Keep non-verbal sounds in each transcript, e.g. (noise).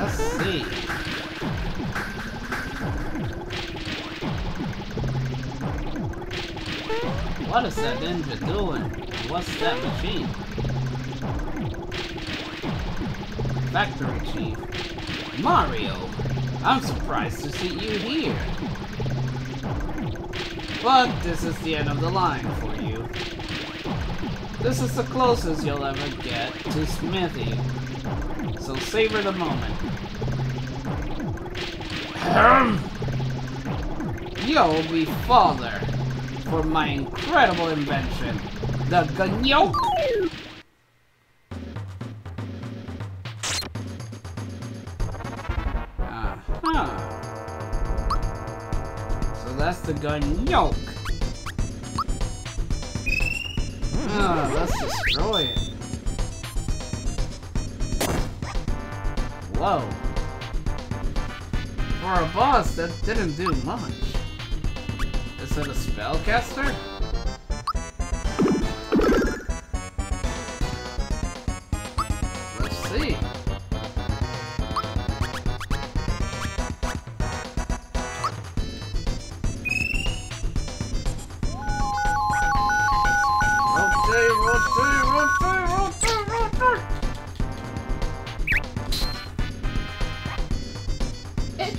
Let's see. What is that ninja doing? What's that machine? Factory Chief. Mario! I'm surprised to see you here. But this is the end of the line for you. This is the closest you'll ever get to Smithy. So savor the moment. You'll be father for my incredible invention, the Gunyolk! Uh-huh. So that's the Gunyolk. Ah, let's destroy it. Whoa. For a boss, that didn't do much. Is it a spellcaster?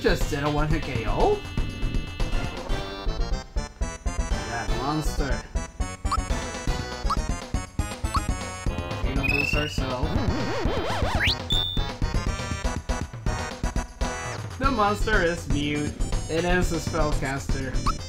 Just did a one-hit KO? That monster. Kano boost ourselves. The monster is mute. It is a spellcaster.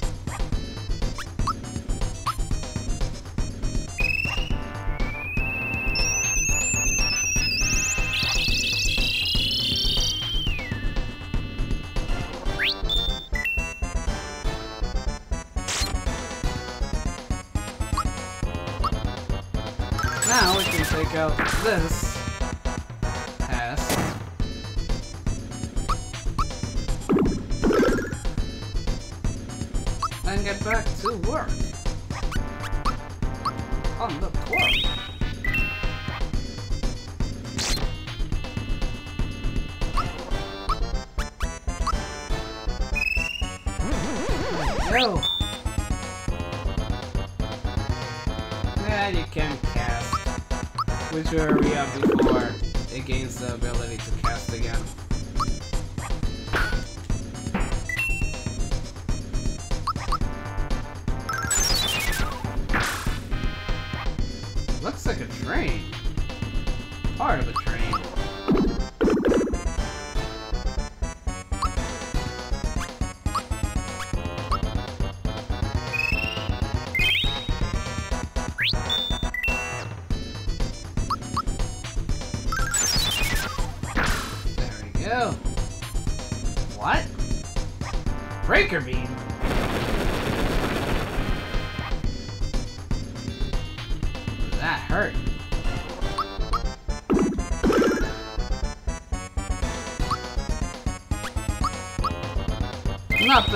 Which hurry up before it gains the ability to cast again.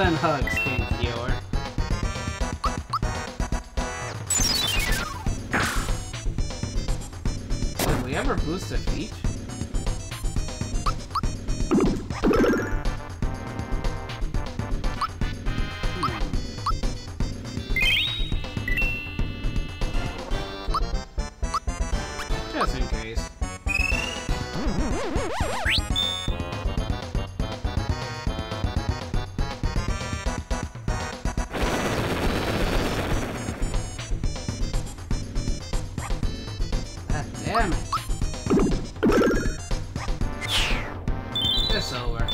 Nothing hugs It's over.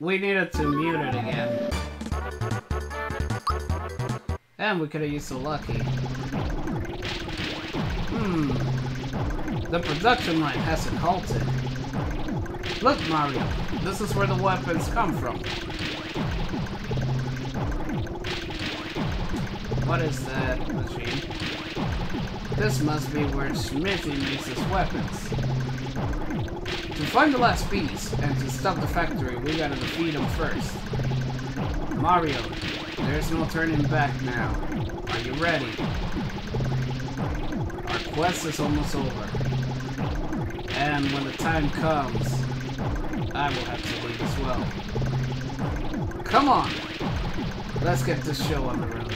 We needed to mute it again. And we could have used the lucky. Hmm. The production line hasn't halted. Look, Mario. This is where the weapons come from. What is that machine? This must be where Smithy makes his weapons. To find the last piece, and to stop the factory, we gotta defeat him first. Mario, there's no turning back now. Are you ready? Our quest is almost over. And when the time comes, I will have to leave as well. Come on! Let's get this show on the road.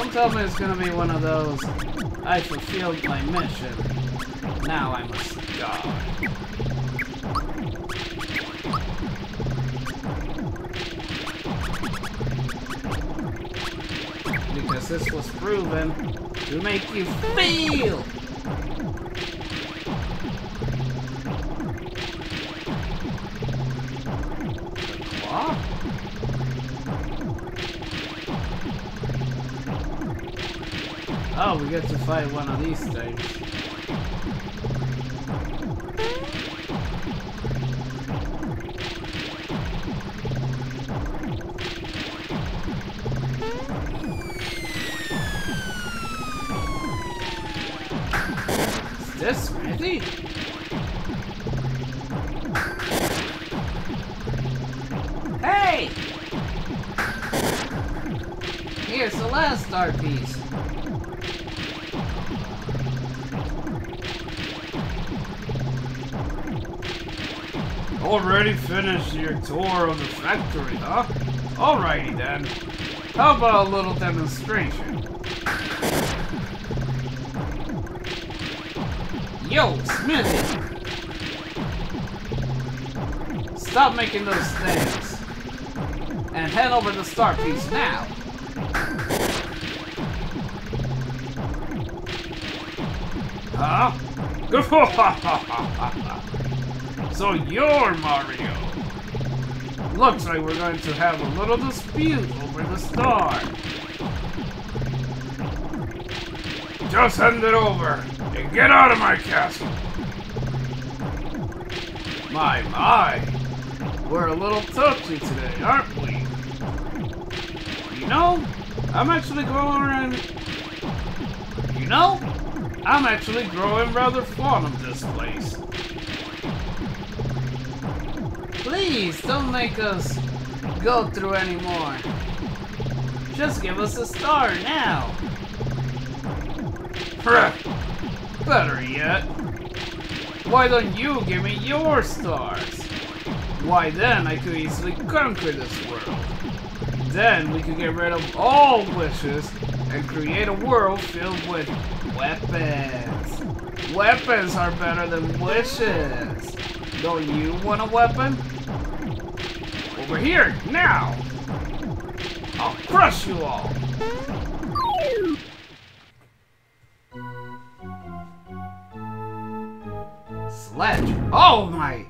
Don't tell me it's gonna be one of those, I fulfilled my mission, now I must die. Because this was proven to make you feel get to fight one of these things. Tour of the factory, huh? Alrighty then. How about a little demonstration? Yo, Smithy! Stop making those things. And head over the star piece now. Huh? (laughs) So you're Mario. Looks like we're going to have a little dispute over the star. Just hand it over and get out of my castle. My, my. We're a little touchy today, aren't we? You know, I'm actually growing... You know, I'm actually growing rather fond of this place. Please, don't make us go through anymore. Just give us a star now. Better yet, why don't you give me your stars? Why then I could easily conquer this world. Then we could get rid of all wishes and create a world filled with weapons. Weapons are better than wishes. Don't you want a weapon? Over here, now! I'll crush you all! Sledge! Oh my!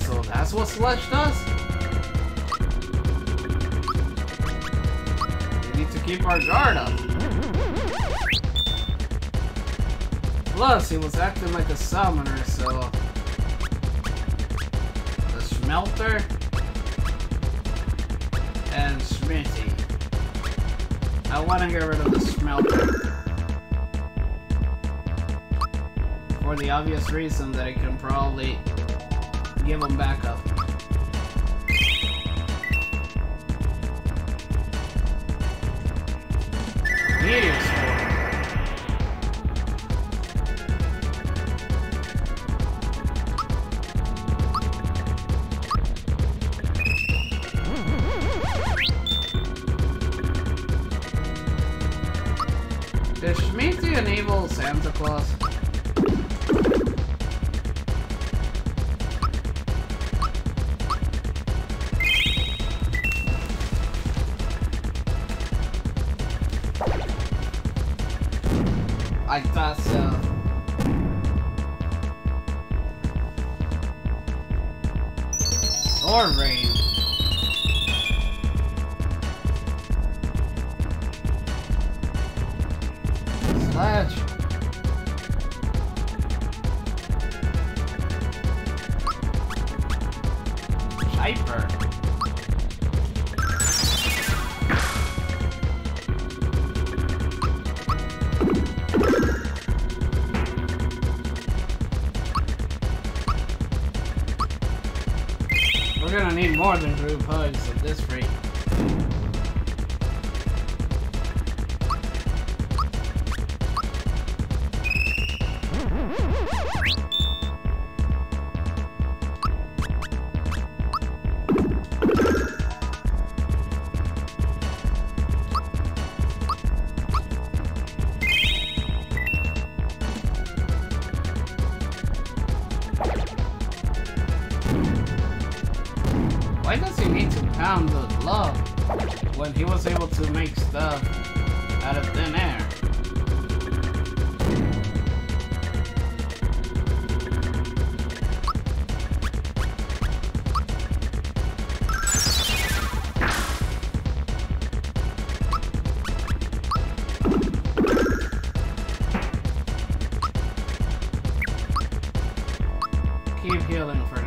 So that's what Sledge does? We need to keep our guard up. Plus, he was acting like a summoner, so... Smelter and Smithy. I want to get rid of the Smelter. For the obvious reason that I can probably give him backup. Meteor Taylor for Fred.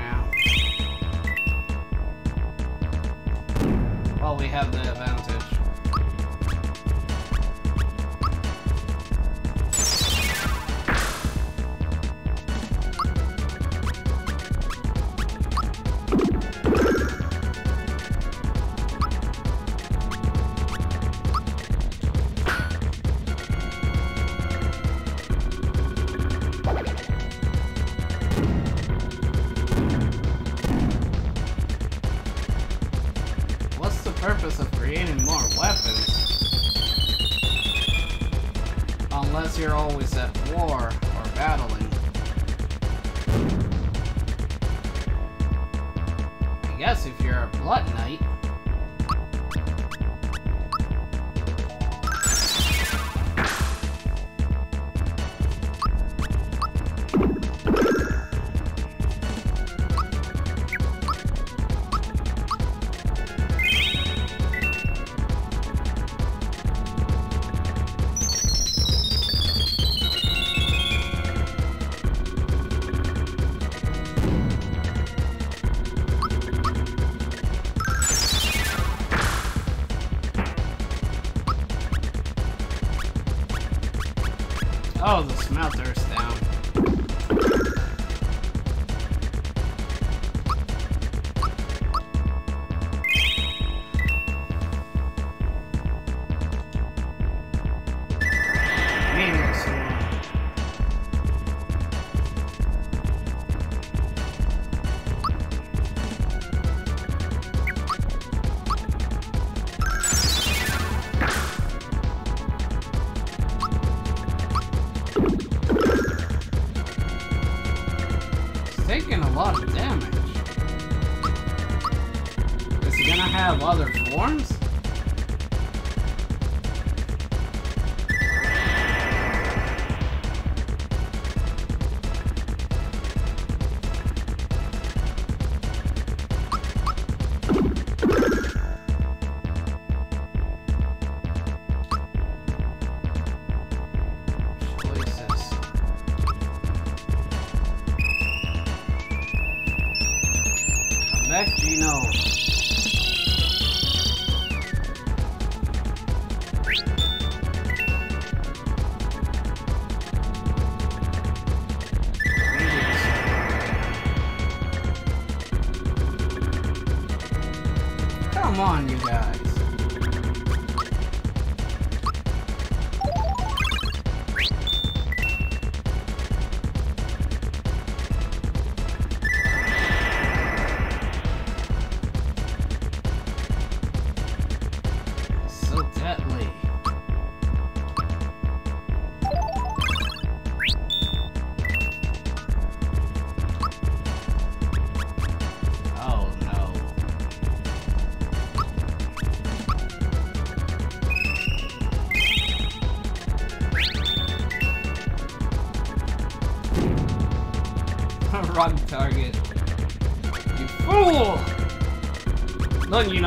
some out there.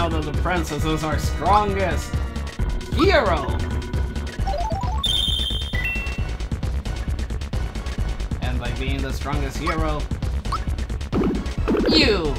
Of the Princess is our strongest hero! And by being the strongest hero, you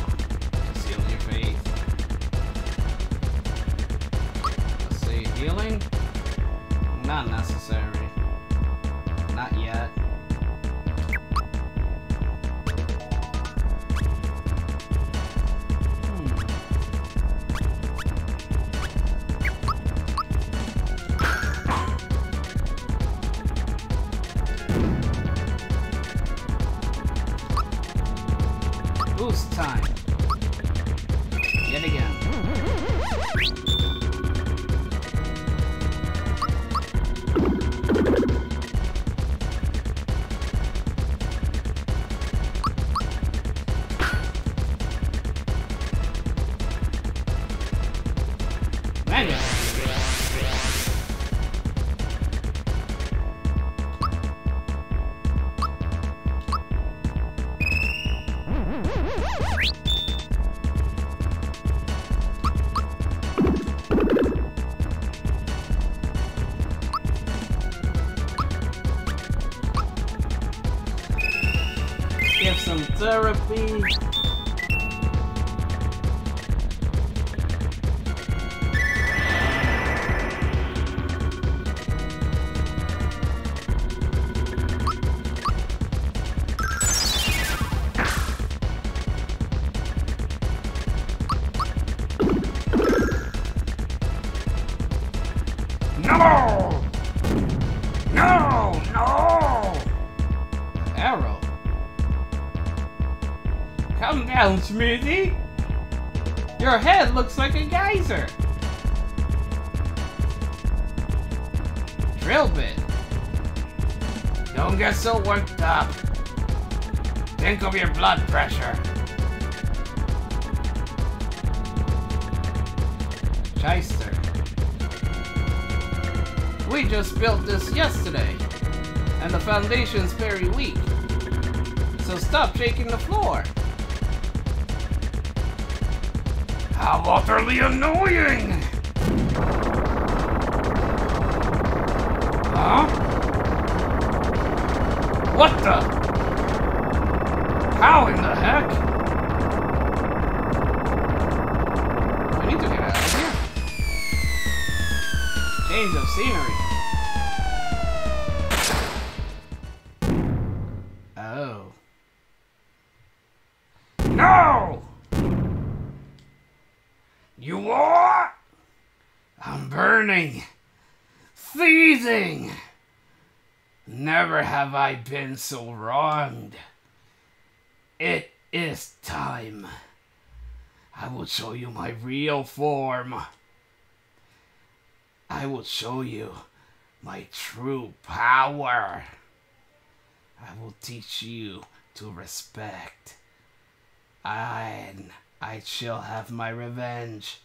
No! No! No! Arrow. Calm down, Smithy. Your head looks like a geyser. Drill bit. Don't get so worked up. Think of your blood pressure. Shyster. We just built this yesterday, and the foundation's very weak. So stop shaking the floor. How utterly annoying! Huh? What the? Seething. Never have I been so wronged. It is time. I will show you my real form. I will show you my true power. I will teach you to respect. And I shall have my revenge.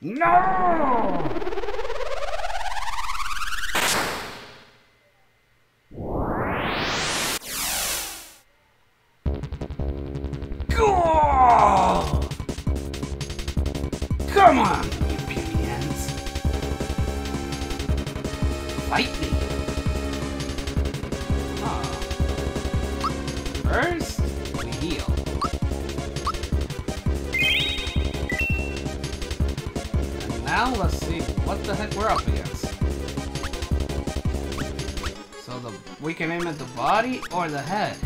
No! Or the head.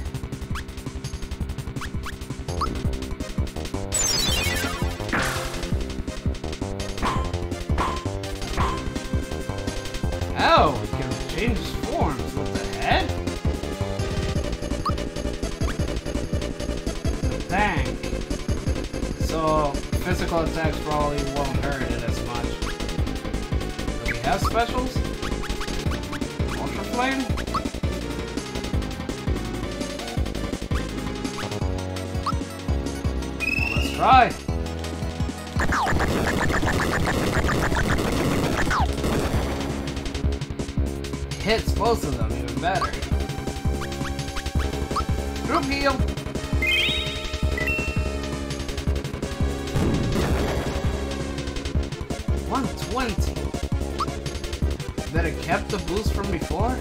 Oh, we can change forms with the head? Dang. So, physical attacks probably won't hurt it as much. Do we have specials? Ultra Flame? Well. Hits both of them even better. Group heal. One twenty. That it kept the boost from before.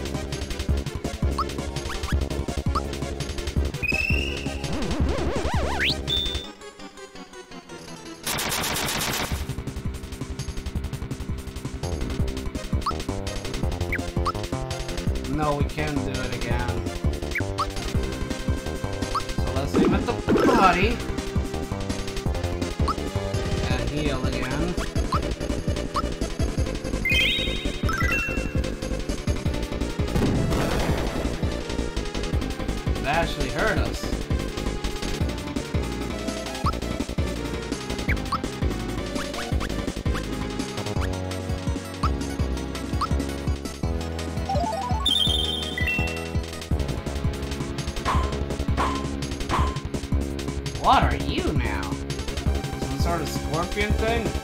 这。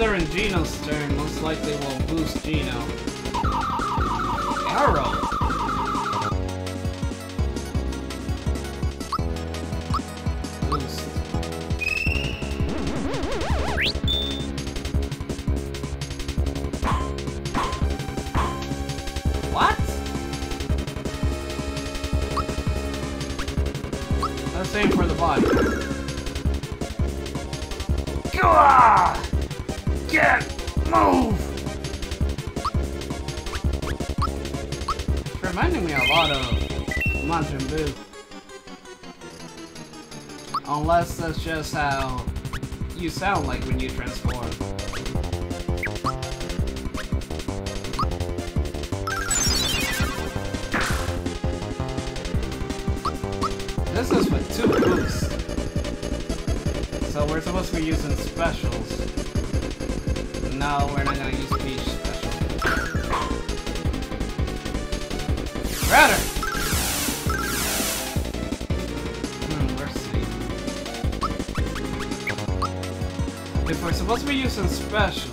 And then during Geno's turn, most likely we'll boost Geno. Arrow! Let's for the body. Gah! Get move! It's reminding me a lot of Majin Buu. Unless that's just how you sound like when you transform. This is with two boosts. So we're supposed to be using specials. No, we're not gonna use Peach special. Router! Hmm. If we're supposed to be using specials,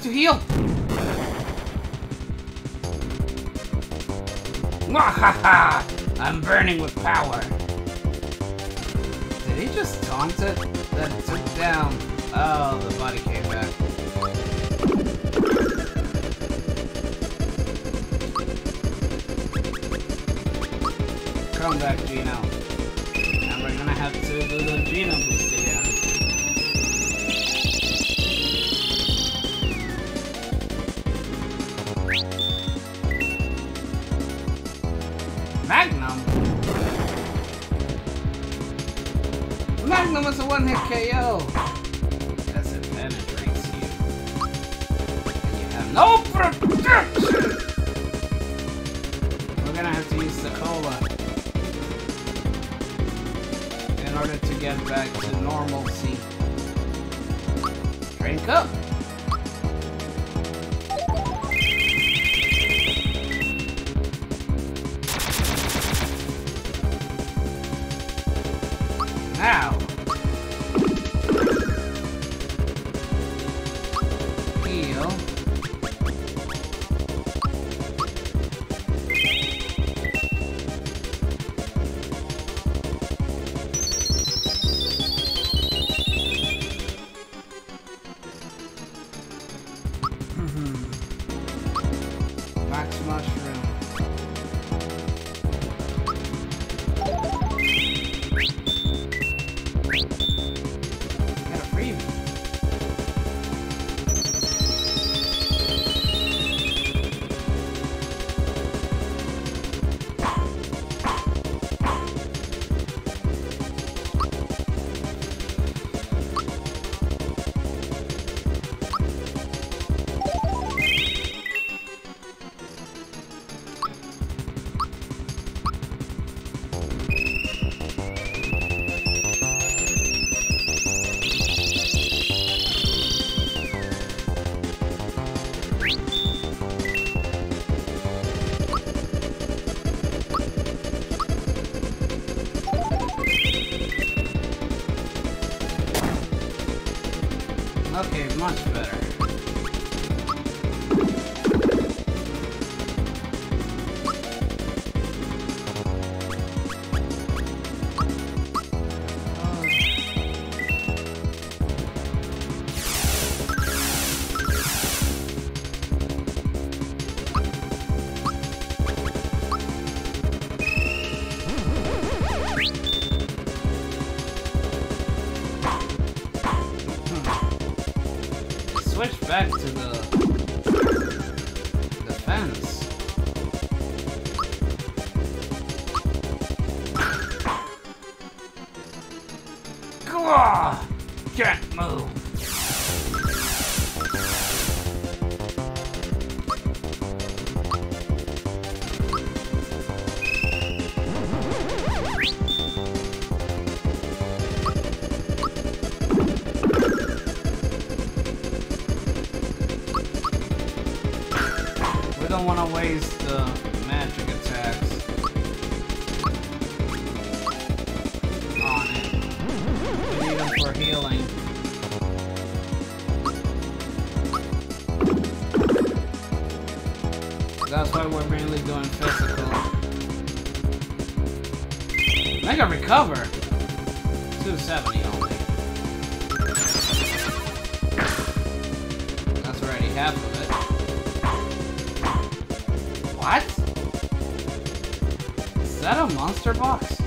Need to heal. Mwahaha! I'm burning with power. Did he just taunt it? Then it took down. Oh, the body came back. Come back, Geno. And we're gonna have to do the Geno boost Magnum one-hit KO! Yes, it penetrates you. And you have no protection! We're gonna have to use the cola. In order to get back to normalcy. Drink up! Heal. Max Mainly doing physical. Mega recover! 270 only. That's already half of it. What? Is that a monster box?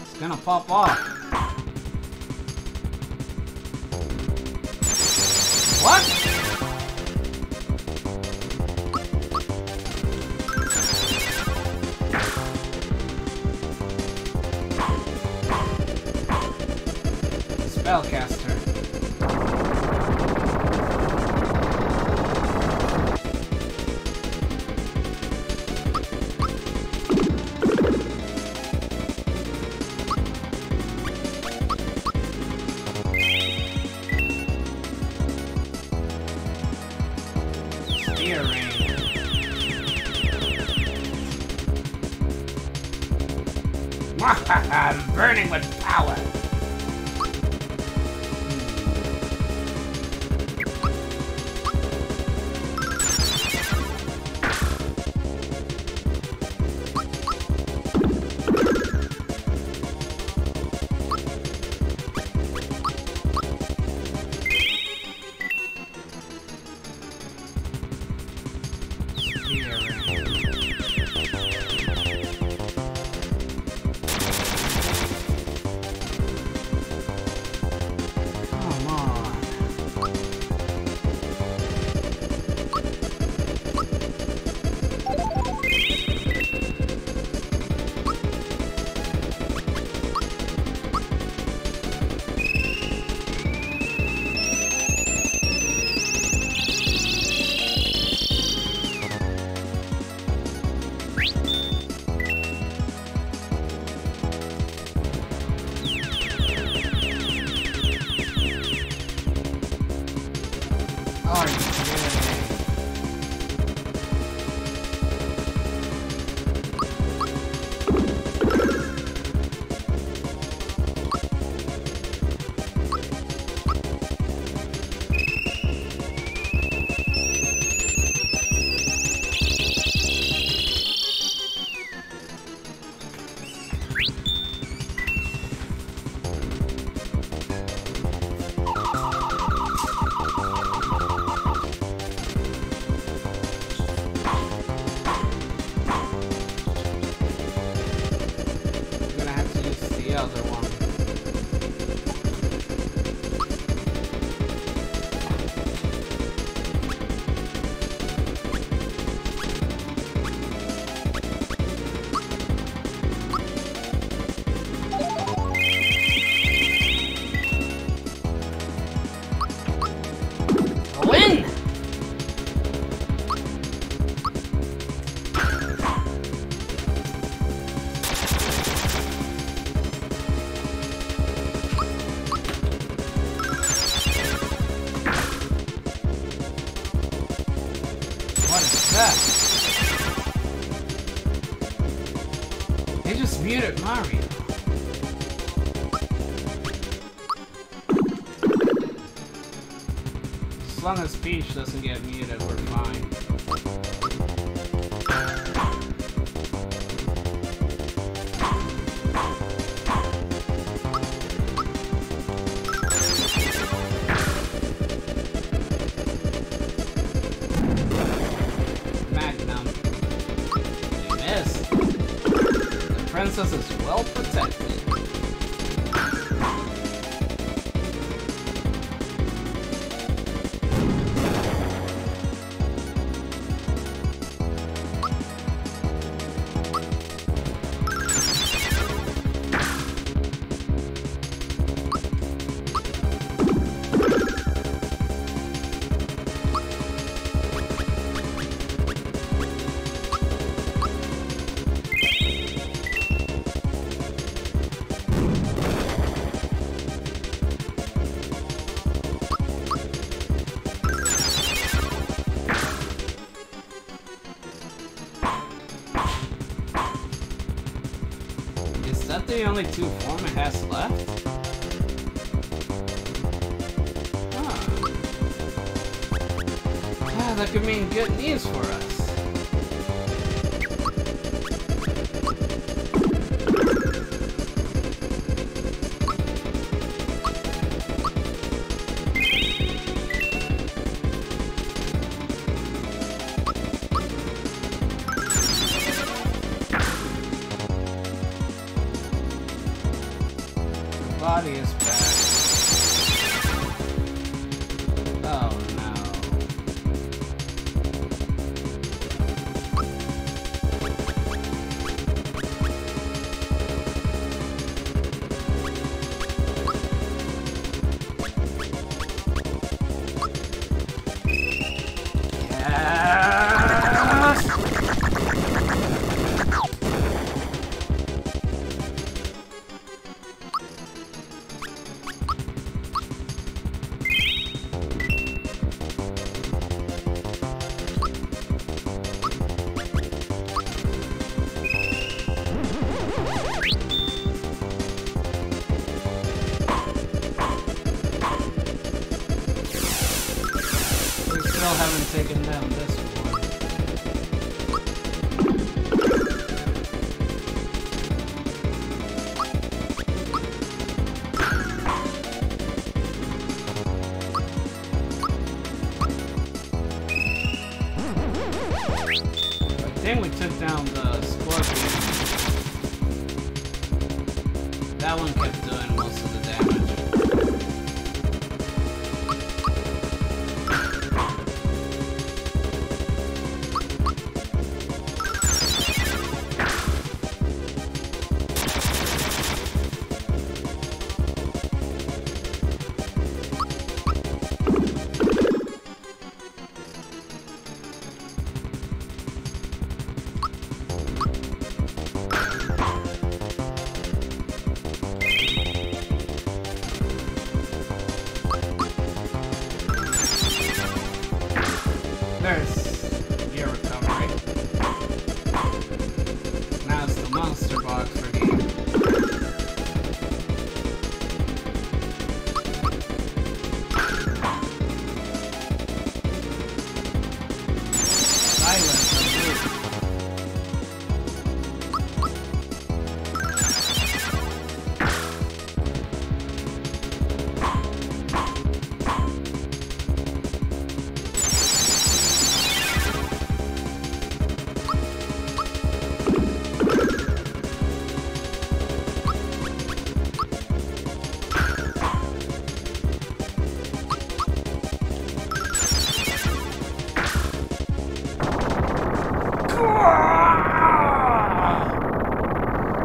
It's gonna pop off. Doesn't get muted, we're fine. Magnum. The princess is well protected. Only two body is back.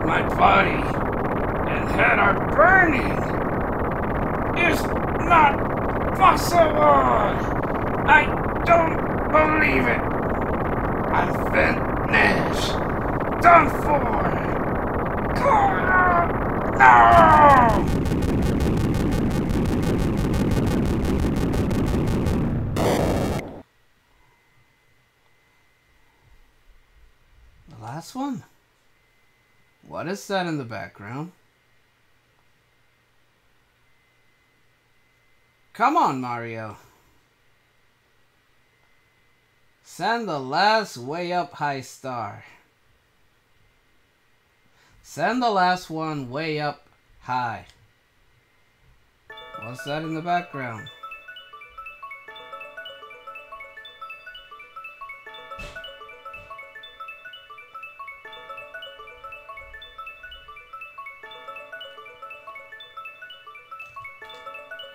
My body and head are burning. It's not possible. I don't believe it. I'm finished. Done for. No! The last one? What is that in the background? Come on, Mario. Send the last way up high star. Send the last one way up high. What's that in the background?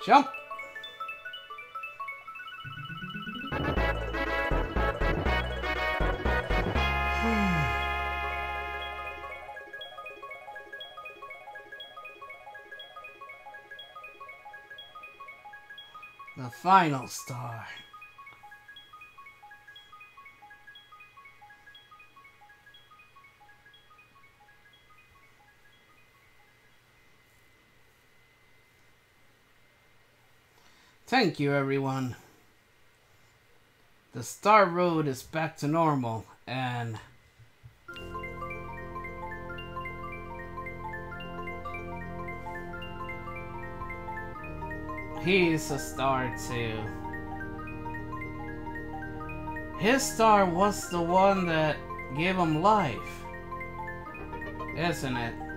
Jump! Hmm. the final star. Thank you, everyone. The Star Road is back to normal, and... He's a star, too. His star was the one that gave him life, isn't it?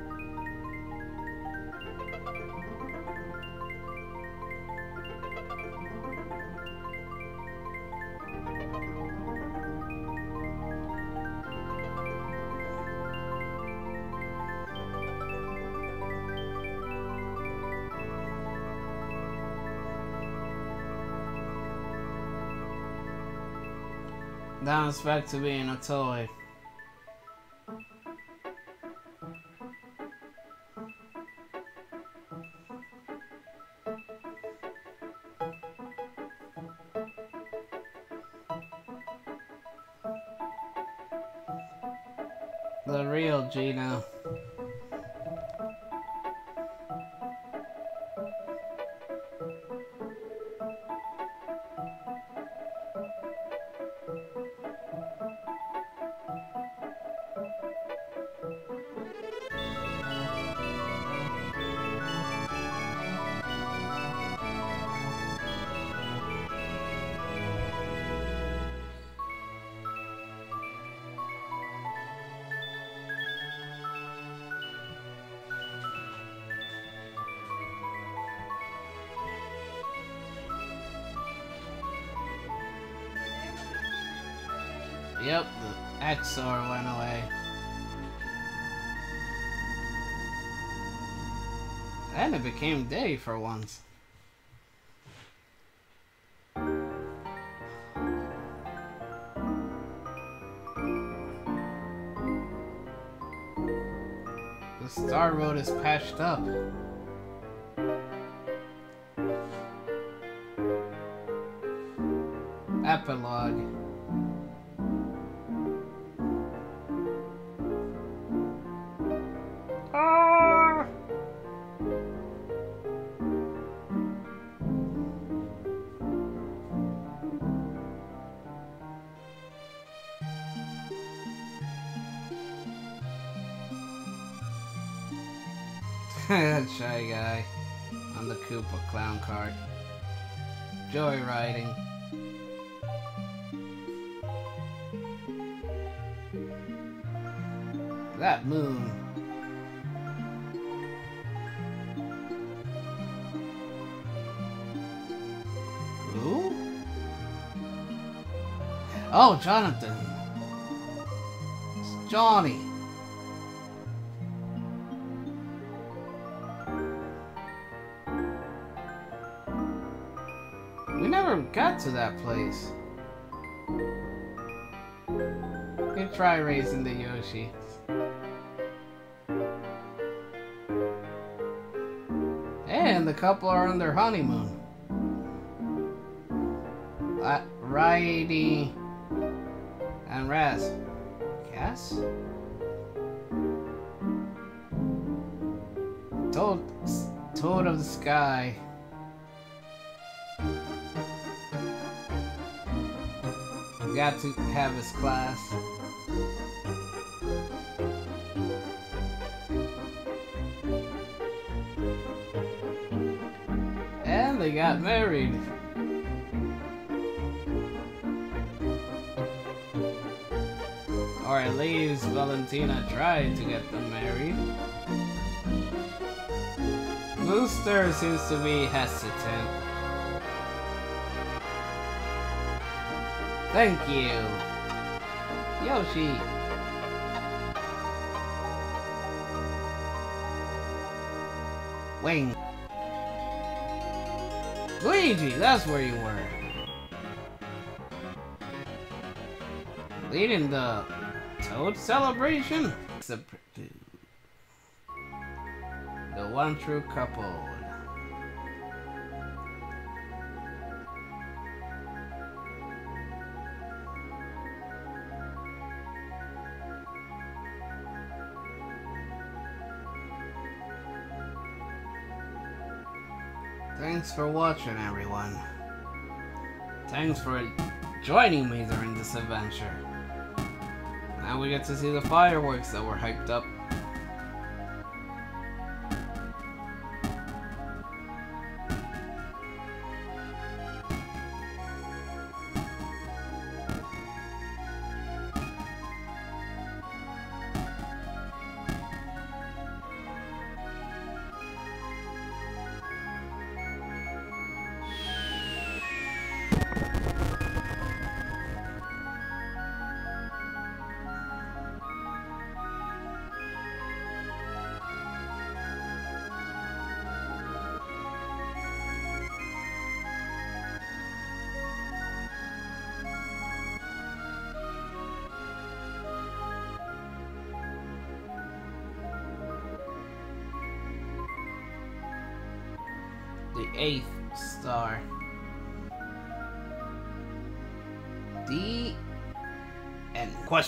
Back to being a toy. The real Geno. Became day for once. The Star Road is patched up. (laughs) Shy guy on the Koopa clown cart. Joyriding. That moon. Who? Oh, Jonathan. It's Johnny. To that place. Good try raising the Yoshi. And the couple are on their honeymoon. Uh, Righty and Raz. Yes? Toad, Toad of the Sky. Got to have his class. And they got married. Or at least Valentina tried to get them married. Booster seems to be hesitant. Thank you. Yoshi. Wing. Luigi, that's where you were. Leading the Toad celebration. The one true couple. Thanks for watching, everyone. Thanks for joining me during this adventure. Now we get to see the fireworks that were hyped up.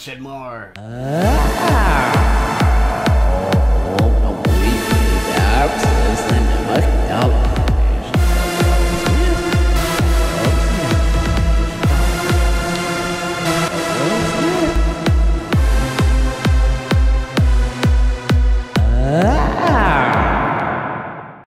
Question more. Ah.